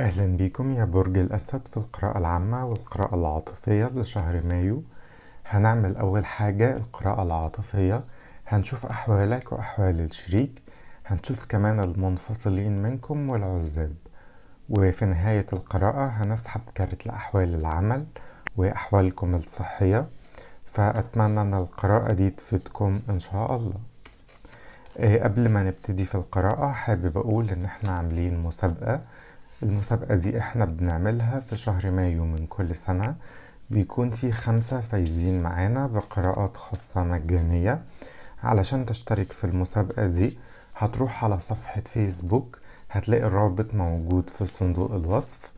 أهلا بكم يا برج الأسد في القراءة العامة والقراءة العاطفية لشهر مايو. هنعمل أول حاجة القراءة العاطفية. هنشوف أحوالك وأحوال الشريك. هنشوف كمان المنفصلين منكم والعزاب. وفي نهاية القراءة هنسحب كارت لأحوال العمل وأحوالكم الصحية. فأتمنى أن القراءة دي تفيدكم إن شاء الله. إيه، قبل ما نبتدي في القراءة حابب أقول إن إحنا عاملين مسابقة المسابقة دي إحنا بنعملها في شهر مايو من كل سنة. بيكون في خمسة فايزين معانا بقراءات خاصة مجانية. علشان تشترك في المسابقة دي هتروح على صفحة فيسبوك هتلاقي الرابط موجود في صندوق الوصف.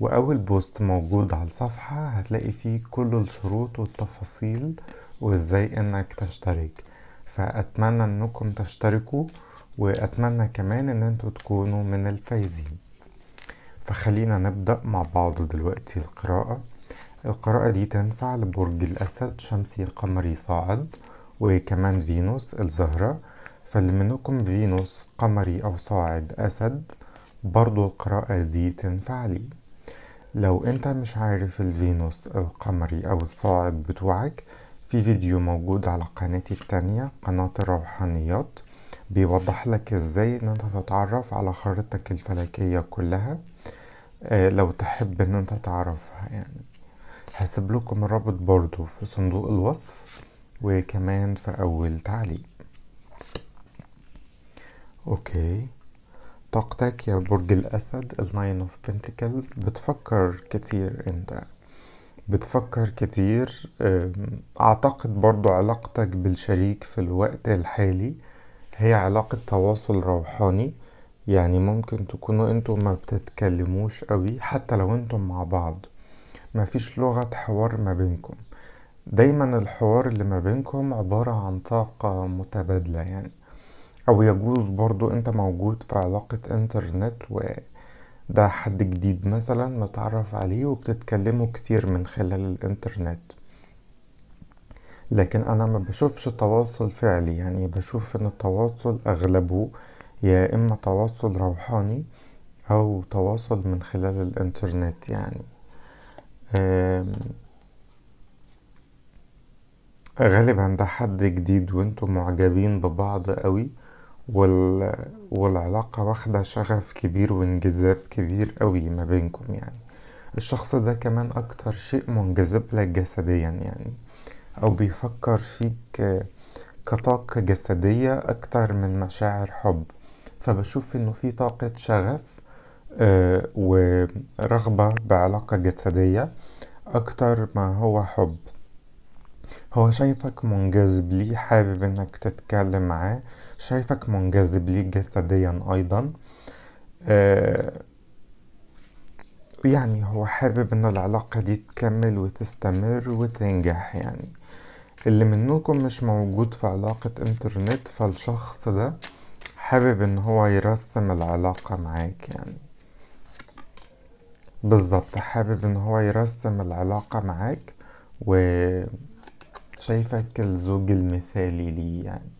وأول بوست موجود على الصفحة هتلاقي فيه كل الشروط والتفاصيل وإزاي إنك تشترك. فأتمنى إنكم تشتركوا وأتمنى كمان إن أنتوا تكونوا من الفايزين. فخلينا نبدأ مع بعض دلوقتي القراءة. القراءة دي تنفع لبرج الأسد شمسي قمري صاعد وكمان فينوس الزهرة. فاللي منكم فينوس قمري أو صاعد أسد برضو القراءة دي تنفع لي. لو أنت مش عارف الفينوس القمري أو الصاعد بتوعك في فيديو موجود على قناتي التانية قناة الروحانيات بيوضح لك إزاي إن أنت تتعرف على خريطتك الفلكية كلها. لو تحب إن أنت تعرفها يعني. هسيب لكم الرابط برضو في صندوق الوصف وكمان في أول تعليق. Okay. طاقتك يا برج الأسد ال Nine of Pentacles بتفكر كتير أنت. بتفكر كتير أعتقد برضو علاقتك بالشريك في الوقت الحالي هي علاقة تواصل روحاني. يعني ممكن تكونوا أنتوا ما بتتكلموش قوي حتى لو أنتم مع بعض. مفيش لغة حوار ما بينكم. دايما الحوار اللي ما بينكم عبارة عن طاقة متبادلة يعني. أو يجوز برضو أنت موجود في علاقة إنترنت وده حد جديد مثلا متعرف عليه وبتتكلموا كتير من خلال الإنترنت. لكن أنا ما بشوفش تواصل فعلي يعني بشوف إن التواصل أغلبه يا إما تواصل روحاني أو تواصل من خلال الإنترنت يعني. غالبا ده حد جديد وأنتم معجبين ببعض قوي وال... والعلاقة واخدة شغف كبير وانجذاب كبير قوي ما بينكم يعني. الشخص ده كمان أكتر شيء منجذب لك جسديا يعني أو بيفكر فيك كطاقة جسدية أكتر من مشاعر حب. فبشوف إنه في طاقة شغف آه، ورغبة بعلاقة جسدية أكتر ما هو حب. هو شايفك منجذب ليه حابب إنك تتكلم معاه شايفك منجذب ليه جسديا أيضا. آه، يعني هو حابب إن العلاقة دي تكمل وتستمر وتنجح يعني. اللي منكم مش موجود في علاقة إنترنت فالشخص ده حابب إن هو يرسم العلاقة معاك يعني. بالظبط حابب إن هو يرسم العلاقة معاك وشايفك الزوج المثالي ليه يعني.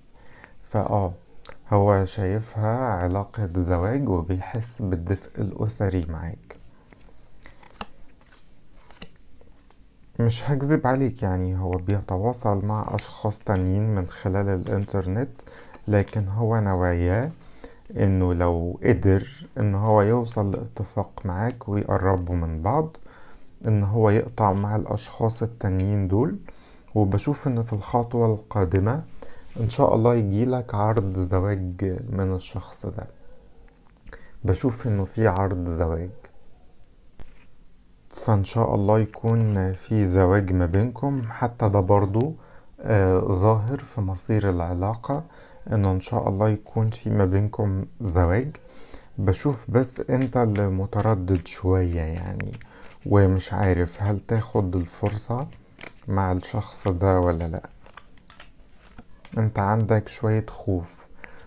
فآه هو شايفها علاقة زواج وبيحس بالدفء الأسري معاك. مش هكذب عليك يعني هو بيتواصل مع أشخاص تانيين من خلال الإنترنت لكن هو نواياه إنه لو قدر إن هو يوصل لاتفاق معاك ويقربوا من بعض إن هو يقطع مع الأشخاص التانيين دول. وبشوف إن في الخطوة القادمة إن شاء الله يجيلك عرض زواج من الشخص ده. بشوف إنه في عرض زواج. فإن شاء الله يكون في زواج ما بينكم. حتى ده برضو آه ظاهر في مصير العلاقة. إنه إن شاء الله يكون في ما بينكم زواج. بشوف بس أنت اللي متردد شوية يعني ومش عارف هل تاخد الفرصة مع الشخص ده ولا لأ. أنت عندك شوية خوف.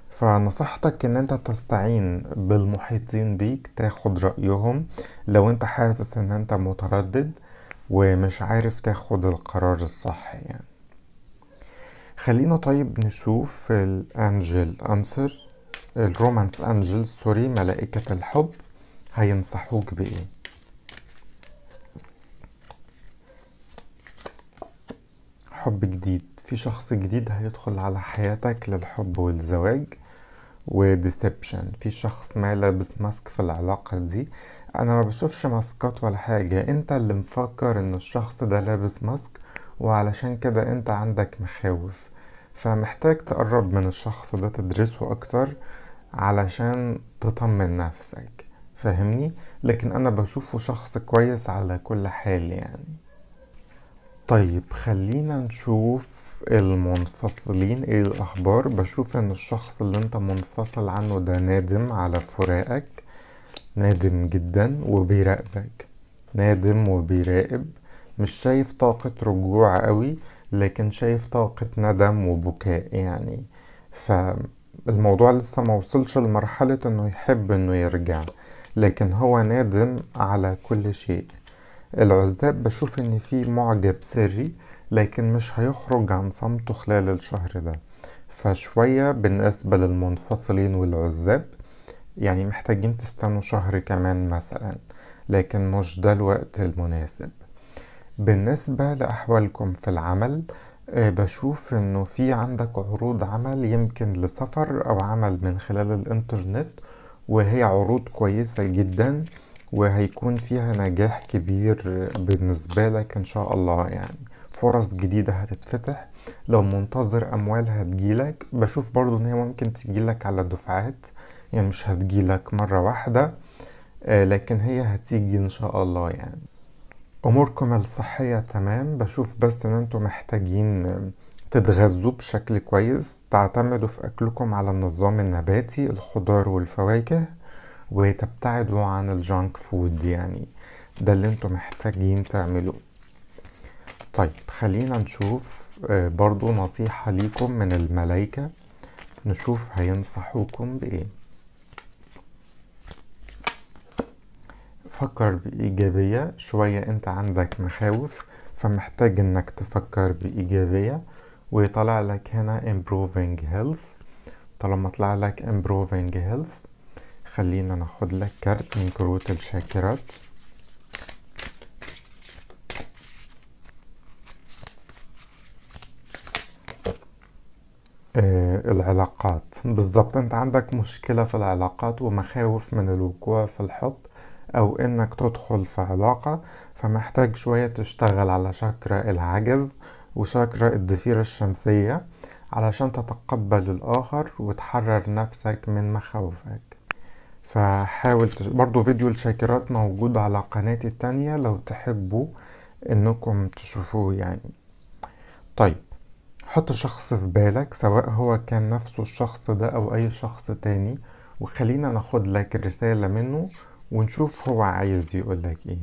فنصيحتك إن أنت تستعين بالمحيطين بيك تاخد رأيهم. لو أنت حاسس إن أنت متردد ومش عارف تاخد القرار الصح يعني. خلينا طيب نشوف ال angel answer ال romance angel. Sorry ملائكة الحب. هينصحوك بإيه؟ حب جديد. في شخص جديد هيدخل على حياتك للحب والزواج وديسبشن في شخص ما لابس ماسك في العلاقة دي. أنا ما بشوفش ماسكات ولا حاجة. أنت اللي مفكر إن الشخص ده لابس ماسك وعلشان كده انت عندك مخاوف. فمحتاج تقرب من الشخص ده تدرسه أكتر علشان تطمن نفسك. فاهمني؟ لكن أنا بشوفه شخص كويس على كل حال يعني. طيب خلينا نشوف المنفصلين. إيه الأخبار؟ بشوف إن الشخص اللي أنت منفصل عنه ده نادم على فراقك. نادم جدا وبيراقبك. نادم وبيراقب. مش شايف طاقة رجوع قوي لكن شايف طاقة ندم وبكاء يعني. فالموضوع لسه ما وصلش لمرحلة إنه يحب إنه يرجع لكن هو نادم على كل شيء. العزاب بشوف إن في معجب سري لكن مش هيخرج عن صمته خلال الشهر ده. فشوية بالنسبة للمنفصلين والعزاب يعني محتاجين تستنوا شهر كمان مثلا لكن مش ده الوقت المناسب. بالنسبة لأحوالكم في العمل آه، بشوف إنه في عندك عروض عمل يمكن لسفر أو عمل من خلال الإنترنت وهي عروض كويسة جدا وهيكون فيها نجاح كبير بالنسبة لك إن شاء الله يعني. فرص جديدة هتتفتح لو منتظر أموال هتجيلك. بشوف برضو إن هي ممكن تجيلك على دفعات يعني مش هتجيلك مرة واحدة آه، لكن هي هتيجي إن شاء الله يعني. أموركم الصحية تمام. بشوف بس إن أنتم محتاجين تتغذوا بشكل كويس. تعتمدوا في أكلكم على النظام النباتي الخضار والفواكه وتبتعدوا عن الجانك فود يعني. ده اللي أنتم محتاجين تعملوه. طيب خلينا نشوف آه، برضو نصيحة ليكم من الملايكة. نشوف هينصحوكم بإيه. فكر بإيجابية شوية أنت عندك مخاوف فمحتاج إنك تفكر بإيجابية ويطلع لك هنا improving health. طالما طلع لك improving health خلينا ناخد لك كارت من كروت الشاكرات. آه العلاقات. بالظبط أنت عندك مشكلة في العلاقات ومخاوف من الوقوع في الحب. أو إنك تدخل في علاقة فمحتاج شوية تشتغل على شكرة العجز وشكرة الضفيرة الشمسية علشان تتقبل الآخر وتحرر نفسك من مخاوفك. فحاول تش... برضو فيديو الشاكرات موجود على قناتي التانية لو تحبوا إنكم تشوفوه يعني. طيب حط شخص في بالك سواء هو كان نفسه الشخص ده أو أي شخص تاني وخلينا ناخد لك رسالة منه ونشوف هو عايز يقولك إيه.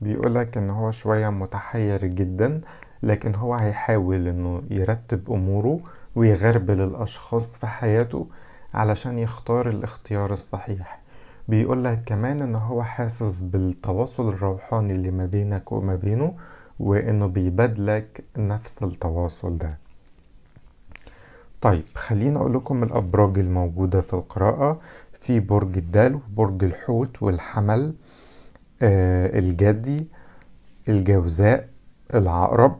بيقولك إن هو شوية متحير جدا لكن هو هيحاول إنه يرتب أموره ويغربل الاشخاص في حياته علشان يختار الاختيار الصحيح. بيقولك كمان إن هو حاسس بالتواصل الروحاني اللي ما بينك وما بينه وإنه بيبادلك نفس التواصل ده. طيب خلينا أقول لكم الأبراج الموجودة في القراءة في برج الدلو برج الحوت والحمل آه الجدي الجوزاء العقرب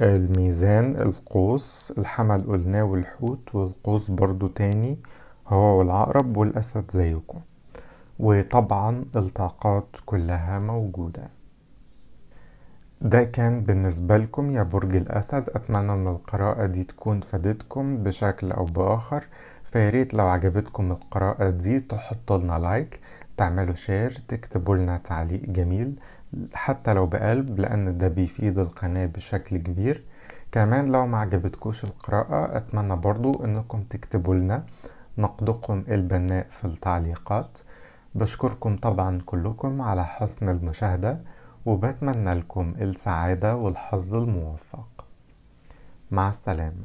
الميزان القوس الحمل قلناه والحوت والقوس برضو تاني هو والعقرب والأسد زيكم. وطبعا الطاقات كلها موجودة. ده كان بالنسبة لكم يا برج الأسد. أتمنى أن القراءة دي تكون فادتكم بشكل أو بآخر. فياريت لو عجبتكم القراءة دي تحطوا لنا like تعملوا share تكتبوا لنا تعليق جميل حتى لو بقلب لأن ده بيفيد القناة بشكل كبير. كمان لو ما عجبتكوش القراءة أتمنى برضو أنكم تكتبوا لنا نقدكم البناء في التعليقات. بشكركم طبعا كلكم على حسن المشاهدة. وبتمنى لكم السعادة والحظ الموفق. مع السلامة.